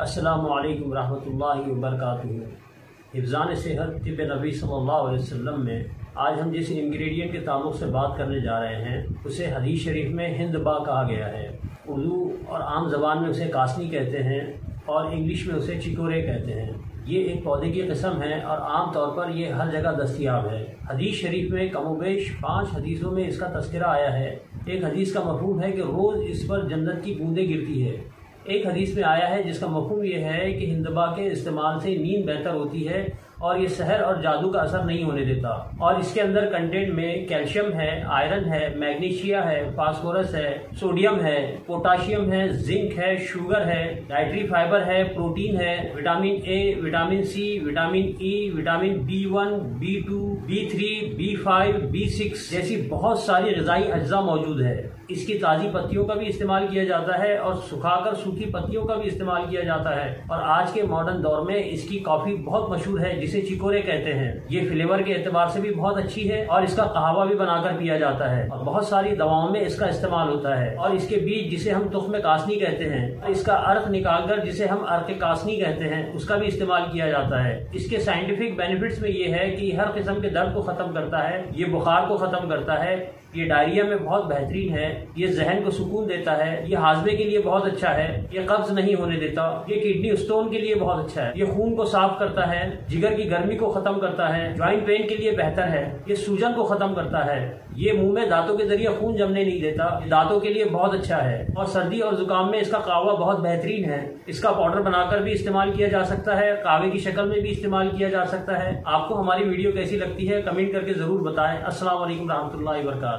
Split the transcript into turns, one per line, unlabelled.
असलकम रहमतुल्लाहि व बरकातुहू हिफ्ज़ान सेहत तिब नबी सल्लल्लाहु अलैहि वसल्लम में आज हम जिस इंग्रेडिएंट के ताल्लुक से बात करने जा रहे हैं, उसे हदीस शरीफ में हिंद बा कहा गया है। उर्दू और आम जबान में उसे कासनी कहते हैं और इंग्लिश में उसे चिकोरे कहते हैं। ये एक पौधे की कस्म है और आम तौर पर ये हर जगह दस्तियाब है। हदीस शरीफ में कमोबेश पाँच हदीसों में इसका तस्करा आया है। एक हदीस का मफहूम है कि रोज़ इस पर जन्नत की बूंदें गिरती है। एक हदीस में आया है जिसका मफहम यह है कि हिंदबा के इस्तेमाल से नींद बेहतर होती है और ये शहर और जादू का असर नहीं होने देता। और इसके अंदर कंटेंट में कैल्शियम है, आयरन है, मैग्नीशिया है, फास्फोरस है, सोडियम है, पोटाशियम है, जिंक है, शुगर है डाइट्री फाइबर है, प्रोटीन है, vitamin A, vitamin C, vitamin E, vitamin B one, B two, B three, B five, B six जैसी बहुत सारी गजाई अज्जा मौजूद है। इसकी ताज़ी पत्तियों का भी इस्तेमाल किया जाता है और सुखाकर सूखी पत्तियों का भी इस्तेमाल किया जाता है। और आज के मॉडर्न दौर में इसकी कॉफ़ी बहुत मशहूर है जिसे चिकोरे कहते हैं। ये फ्लेवर के एतबार से भी बहुत अच्छी है और इसका कहावा भी बनाकर पिया जाता है। और बहुत सारी दवाओं में इसका इस्तेमाल होता है। और इसके बीज जिसे हम तुख्म कासनी कहते हैं इसका अर्थ निकालकर जिसे हम अर्थ कासनी कहते हैं, उसका भी इस्तेमाल किया जाता है। इसके साइंटिफिक बेनिफिट्स में ये है कि हर किस्म के दर्द को खत्म करता है, ये बुखार को खत्म करता है ये डायरिया में बहुत बेहतरीन है, ये जहन को सुकून देता है, ये हाजमे के लिए बहुत अच्छा है, ये कब्ज नहीं होने देता, ये किडनी स्टोन के लिए बहुत अच्छा है, ये खून को साफ़ करता है, जिगर की गर्मी को खत्म करता है, ज्वाइंट पेन के लिए बेहतर है, ये सूजन को खत्म करता है, ये मुँह में दांतों के ज़रिए खून जमने नहीं देता दांतों के लिए बहुत अच्छा है, और सर्दी और जुकाम में इसका कावा बहुत बेहतरीन है, इसका पाउडर बनाकर भी इस्तेमाल किया जा सकता है, कावे की शक्ल में भी इस्तेमाल किया जा सकता है। आपको हमारी वीडियो कैसी लगती है, कमेंट करके ज़रूर बताएँ। अस्सलाम वालेकुम रहमतुल्लाहि व